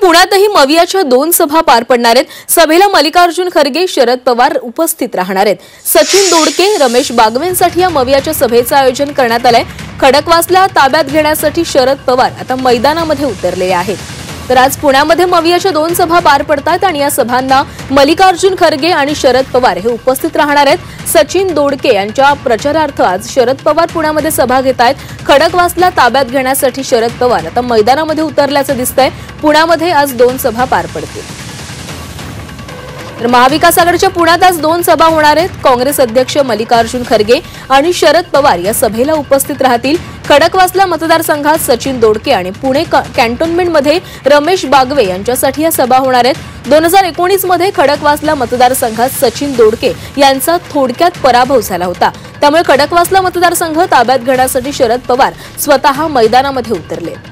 पुण्यातही मवियाच्या दोन सभा पार पडणार आहेत. सभेला मल्लिकार्जुन खरगे शरद पवार उपस्थित राहणार आहेत. सचिन दोडके रमेश बागवेंसाठी या मवियाच्या सभेचं आयोजन करण्यात आलंय. खडकवासला ताब्यात घेण्यासाठी शरद पवार आता मैदानामध्ये उतरलेले आहेत. तर आज पुण्यामध्ये मवियाच्या दोन सभा पार पडतात आणि या सभांना मल्लिकार्जुन खरगे आणि शरद पवार हे उपस्थित राहणार आहेत. सचिन दोडके यांच्या प्रचारार्थ आज शरद पवार पुण्यामध्ये सभा घेत आहेत. खडकवासला ताब्यात घेण्यासाठी शरद पवार. आता मैदानामध्ये उतरल्याचं दिसतंय. पुण्यामध्ये आज दोन सभा पार पडतील. तर महाविकास आघाडीच्या पुण्यात आज दोन सभा होणार आहेत. काँग्रेस अध्यक्ष मल्लिकार्जुन खरगे आणि शरद पवार या सभेला उपस्थित राहतील. खडकवासला मतदारसंघात सचिन दोडके आणि पुणे क- कॅन्टोन्मेंटमध्ये रमेश बागवे यांच्यासाठी या सभा होणार आहेत. दोन हजार एकोणीसमध्ये खडकवासला मतदारसंघात सचिन दोडके यांचा थोडक्यात पराभव झाला होता. त्यामुळे खडकवासला मतदारसंघ ताब्यात घेण्यासाठी शरद पवार स्वतः मैदानामध्ये उतरले.